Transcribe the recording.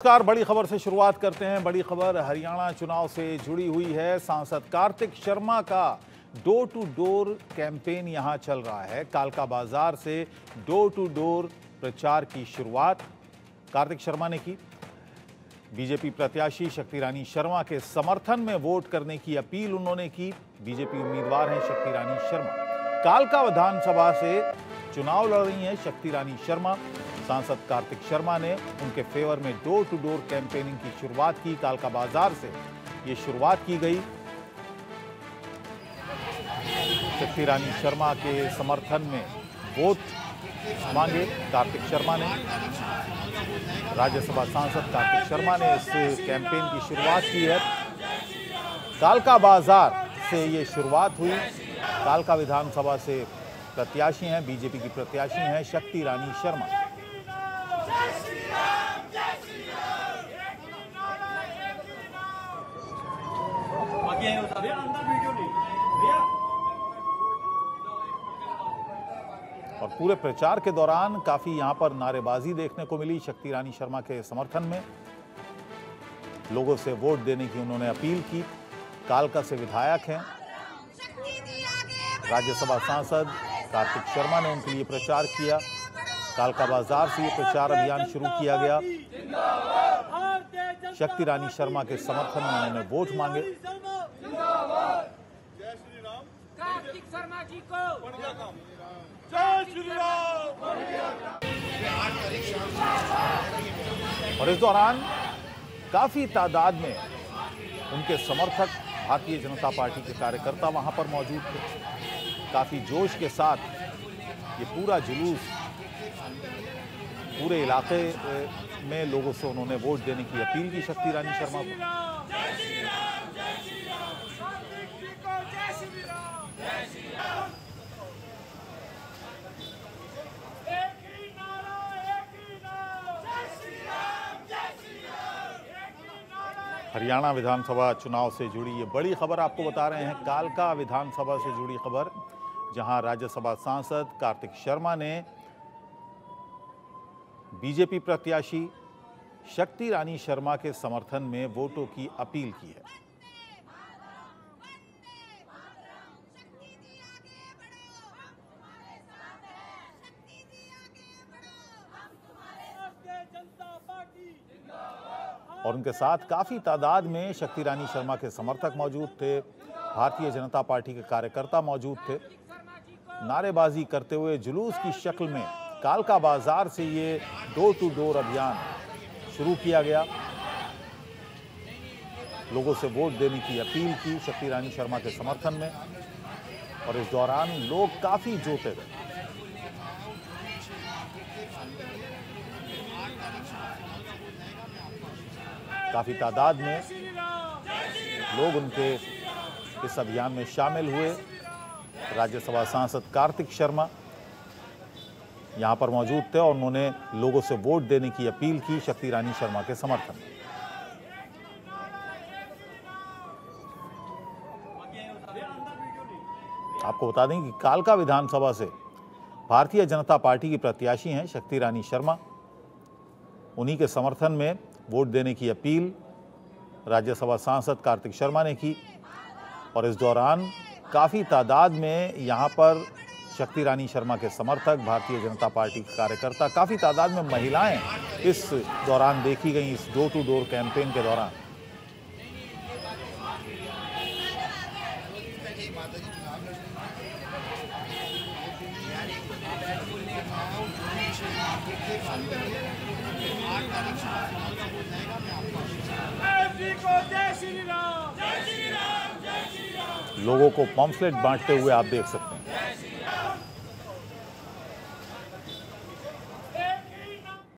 नमस्कार बड़ी खबर से शुरुआत करते हैं। बड़ी खबर, हरियाणा चुनाव से जुड़ी हुई है। सांसद कार्तिक शर्मा का डोर टू डोर कैंपेन यहाँ चल रहा है। कालका बाज़ार से डोर टू डोर प्रचार की शुरुआत कार्तिक शर्मा ने की। बीजेपी प्रत्याशी शक्ति रानी शर्मा के समर्थन में वोट करने की अपील उन्होंने की। बीजेपी उम्मीदवार हैं शक्ति रानी शर्मा। कालका विधानसभा से चुनाव लड़ रही हैं शक्ति रानी शर्मा। सांसद कार्तिक शर्मा ने उनके फेवर में डोर टू डोर कैंपेनिंग की शुरुआत की कालका बाज़ार से। ये शुरुआत की गई। शक्ति रानी शर्मा के समर्थन में वोट मांगे कार्तिक शर्मा ने। राज्यसभा सांसद कार्तिक शर्मा ने इस कैंपेन की शुरुआत की है। कालका बाज़ार से ये शुरुआत हुई। कालका विधानसभा से प्रत्याशी हैं बीजेपी की प्रत्याशी हैं शक्ति रानी शर्मा। और पूरे प्रचार के दौरान काफ़ी यहाँ पर नारेबाजी देखने को मिली शक्ति रानी शर्मा के समर्थन में। लोगों से वोट देने की उन्होंने अपील की। कालका से विधायक हैं। राज्यसभा सांसद कार्तिक शर्मा ने उनके लिए प्रचार किया। कालका बाज़ार से ये प्रचार अभियान शुरू किया गया। शक्ति रानी शर्मा के समर्थन में उन्होंने वोट मांगे। कार्तिक शर्मा जी को और इस दौरान काफ़ी तादाद में उनके समर्थक भारतीय जनता पार्टी के कार्यकर्ता वहाँ पर मौजूद थे। काफ़ी जोश के साथ ये पूरा जुलूस पूरे इलाके में लोगों से उन्होंने वोट देने की अपील की शक्ति रानी शर्मा को। हरियाणा विधानसभा चुनाव से जुड़ी ये बड़ी खबर आपको बता रहे हैं। कालका विधानसभा से जुड़ी खबर। जहाँ राज्यसभा सांसद कार्तिक शर्मा ने बीजेपी प्रत्याशी शक्ति रानी शर्मा के समर्थन में वोटों की अपील की है। और उनके साथ काफ़ी तादाद में शक्ति रानी शर्मा के समर्थक मौजूद थे। भारतीय जनता पार्टी के कार्यकर्ता मौजूद थे। नारेबाजी करते हुए जुलूस की शक्ल में कालका बाज़ार से ये डोर टू डोर अभियान शुरू किया गया। लोगों से वोट देने की अपील की शक्ति रानी शर्मा के समर्थन में और इस दौरान लोग काफ़ी जोते गए काफ़ी तादाद में लोग उनके इस अभियान में शामिल हुए। राज्यसभा सांसद कार्तिक शर्मा यहाँ पर मौजूद थे और उन्होंने लोगों से वोट देने की अपील की, शक्ति रानी शर्मा के समर्थन में। आपको बता दें कि कालका विधानसभा से भारतीय जनता पार्टी की प्रत्याशी हैं शक्ति रानी शर्मा। उन्हीं के समर्थन में वोट देने की अपील राज्यसभा सांसद कार्तिक शर्मा ने की और इस दौरान काफ़ी तादाद में यहाँ पर शक्ति रानी शर्मा के समर्थक, भारतीय जनता पार्टी के कार्यकर्ता, काफ़ी तादाद में महिलाएँ इस दौरान देखी गई, इस डोर टू डोर कैंपेन के दौरान श्री राम। लोगों को पम्फलेट बांटते हुए आप देख सकते हैं।